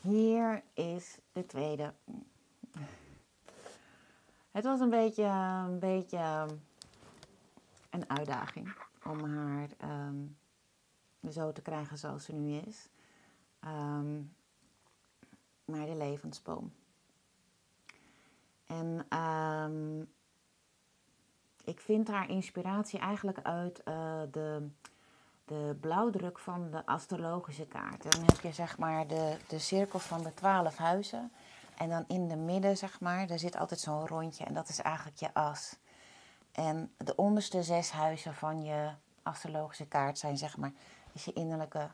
Hier is de tweede. Het was een beetje, een beetje een uitdaging om haar ehm, zo te krijgen zoals ze nu is. Um, naar de levensboom. En um, ik vind haar inspiratie eigenlijk uit uh, de, de blauwdruk van de astrologische kaart. dan heb je zeg maar de, de cirkel van de twaalf huizen. En dan in de midden, zeg maar, daar zit altijd zo'n rondje. En dat is eigenlijk je as. En de onderste zes huizen van je astrologische kaart zijn, zeg maar, is je innerlijke,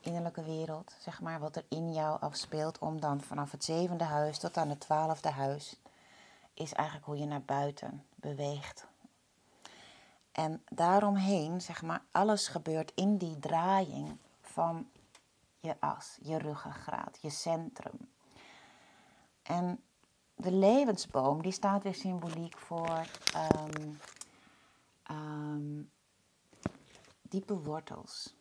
innerlijke wereld. Zeg maar, wat er in jou afspeelt. Om dan vanaf het zevende huis tot aan het twaalfde huis, is eigenlijk hoe je naar buiten beweegt. En daaromheen, zeg maar, alles gebeurt in die draaiing van je as, je ruggengraat, je centrum. En de levensboom, die staat weer symboliek voor ehm, ehm, diepe wortels.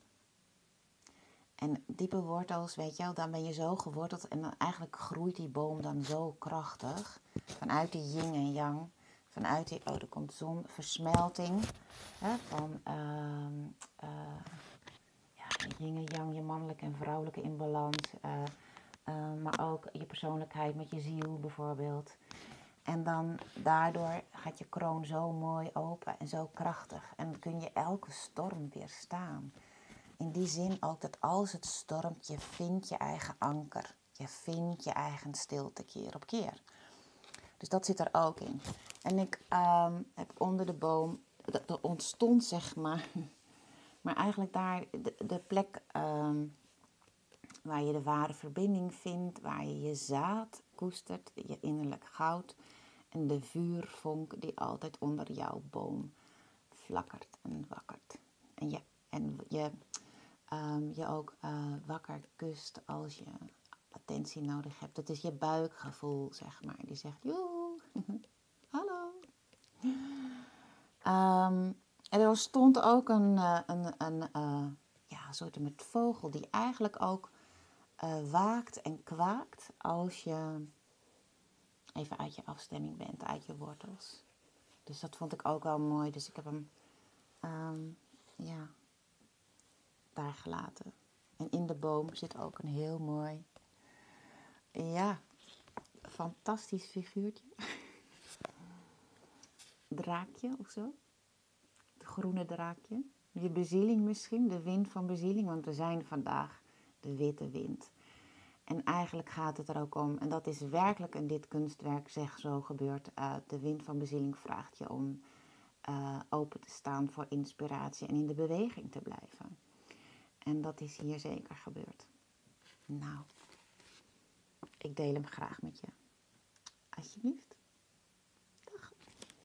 En diepe wortels, weet je wel, dan ben je zo geworteld en dan eigenlijk groeit die boom dan zo krachtig. Vanuit die yin en yang, vanuit die, oh er komt zonversmelting. Hè, van uh, ja, je mannelijke en vrouwelijke in balans. Uh, Ehm, maar ook je persoonlijkheid met je ziel bijvoorbeeld. En dan daardoor gaat je kroon zo mooi open en zo krachtig. En kun je elke storm weerstaan. In die zin ook dat als het stormt, je vindt je eigen anker. Je vindt je eigen stilte keer op keer. Dus dat zit er ook in. En ik um, heb onder de boom, er ontstond zeg maar, maar eigenlijk daar de, de plek um, waar je de ware verbinding vindt, waar je je zaad koestert, je innerlijk goud en de vuurvonk die altijd onder jouw boom flakkert en wakkert. En je, en je, um, je ook uh, wakker kust als je attentie nodig hebt. Dat is je buikgevoel, zeg maar. Die zegt, joe, hallo. Um, en er stond ook een, uh, een, een uh, ja, soort met vogel die eigenlijk ook uh, waakt en kwaakt als je even uit je afstemming bent, uit je wortels. Dus dat vond ik ook wel mooi. Dus ik heb hem um, ja, daar gelaten. En in de boom zit ook een heel mooi, ja, fantastisch figuurtje. draakje of zo. Het groene draakje. Je bezieling misschien, de wind van bezieling, want we zijn vandaag de witte wind. En eigenlijk gaat het er ook om, en dat is werkelijk in dit kunstwerk zeg zo gebeurd. Uh, de wind van bezieling vraagt je om uh, open te staan voor inspiratie en in de beweging te blijven. En dat is hier zeker gebeurd. Nou, ik deel hem graag met je. Alsjeblieft.